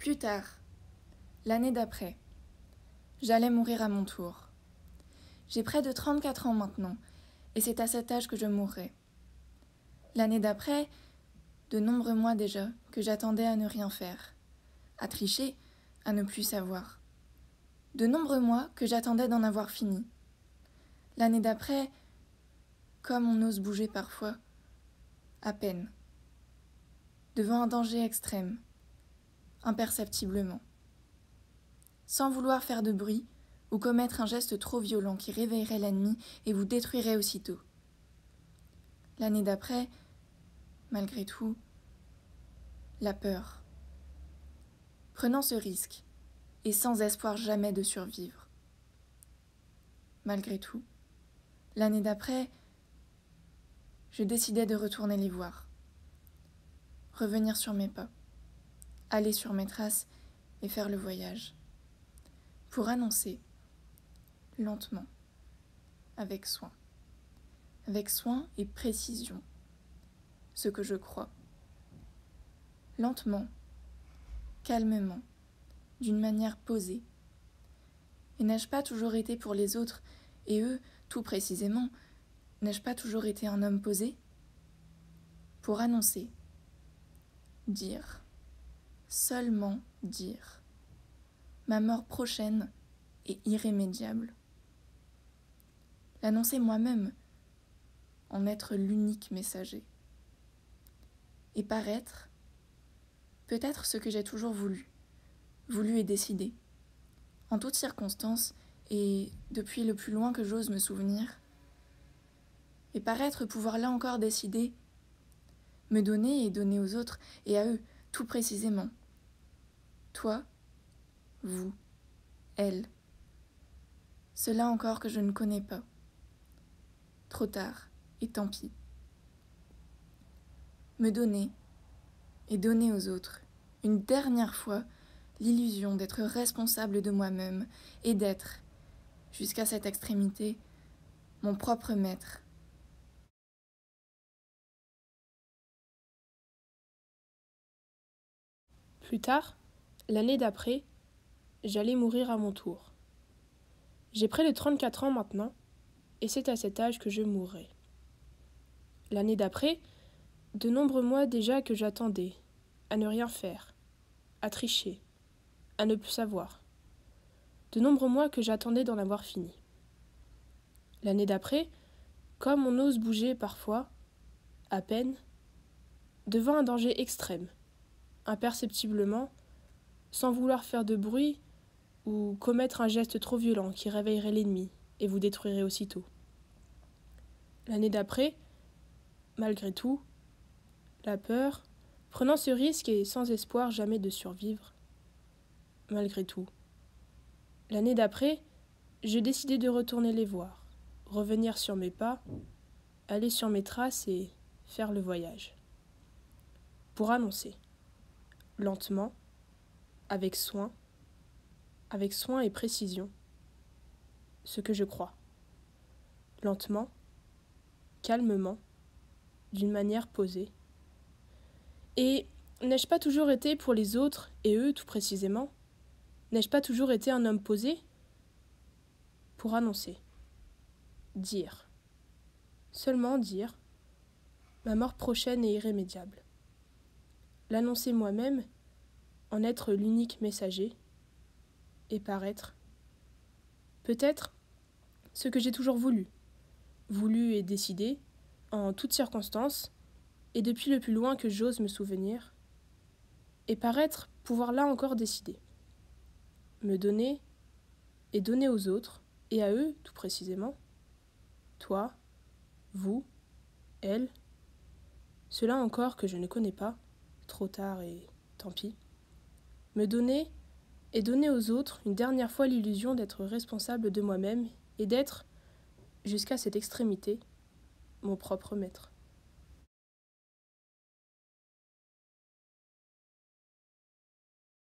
Plus tard, l'année d'après, j'allais mourir à mon tour. J'ai près de 34 ans maintenant, et c'est à cet âge que je mourrai. L'année d'après, de nombreux mois déjà que j'attendais à ne rien faire, à tricher, à ne plus savoir. De nombreux mois que j'attendais d'en avoir fini. L'année d'après, comme on ose bouger parfois, à peine, devant un danger extrême, imperceptiblement. Sans vouloir faire de bruit ou commettre un geste trop violent qui réveillerait l'ennemi et vous détruirait aussitôt. L'année d'après, malgré tout, la peur. Prenant ce risque, et sans espoir jamais de survivre. Malgré tout, l'année d'après, je décidai de retourner les voir, revenir sur mes pas, aller sur mes traces et faire le voyage, pour annoncer, lentement, avec soin, avec soin et précision, ce que je crois, lentement, calmement, d'une manière posée. Et n'ai-je pas toujours été pour les autres, et eux, tout précisément, n'ai-je pas toujours été un homme posé? Pour annoncer, dire, seulement dire, ma mort prochaine et irrémédiable. L'annoncer moi-même, en être l'unique messager. Et paraître, peut-être ce que j'ai toujours voulu, voulu et décidé. En toutes circonstances, et depuis le plus loin que j'ose me souvenir, et paraître pouvoir là encore décider, me donner et donner aux autres, et à eux, tout précisément. Toi, vous, elle. Cela encore que je ne connais pas. Trop tard, et tant pis. Me donner, et donner aux autres, une dernière fois, l'illusion d'être responsable de moi-même et d'être, jusqu'à cette extrémité, mon propre maître Plus tard, l'année d'après, j'allais mourir à mon tour. J'ai près de 34 ans maintenant, et c'est à cet âge que je mourrai. L'année d'après, de nombreux mois déjà que j'attendais, à ne rien faire, à tricher, à ne plus savoir. De nombreux mois que j'attendais d'en avoir fini. L'année d'après, comme on ose bouger parfois, à peine, devant un danger extrême, imperceptiblement, sans vouloir faire de bruit ou commettre un geste trop violent qui réveillerait l'ennemi et vous détruirait aussitôt. L'année d'après, malgré tout, la peur, prenant ce risque et sans espoir jamais de survivre, malgré tout. L'année d'après, je décidai de retourner les voir, revenir sur mes pas, aller sur mes traces et faire le voyage. Pour annoncer lentement, avec soin, avec soin et précision, ce que je crois. Lentement, calmement, d'une manière posée. Et n'ai-je pas toujours été pour les autres, et eux tout précisément N'ai-je pas toujours été un homme posé? Pour annoncer, dire, seulement dire, ma mort prochaine et irrémédiable. L'annoncer moi-même, en être l'unique messager, et paraître, peut-être, ce que j'ai toujours voulu, voulu et décidé, en toutes circonstances, et depuis le plus loin que j'ose me souvenir, et paraître pouvoir là encore décider, me donner et donner aux autres, et à eux tout précisément, toi, vous, elle, cela encore que je ne connais pas, trop tard et tant pis. Me donner et donner aux autres une dernière fois l'illusion d'être responsable de moi-même et d'être, jusqu'à cette extrémité, mon propre maître.